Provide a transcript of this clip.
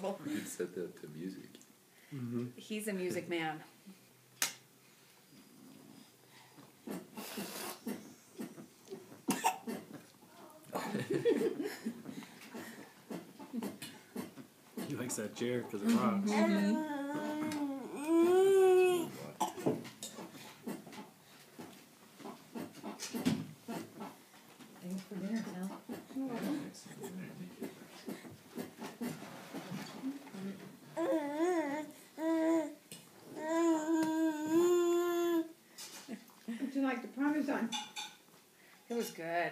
beautiful. We could set that to music. Mm-hmm. He's a music man. He likes that chair because it rocks. Mm-hmm. Thanks you like the parmesan? It was good.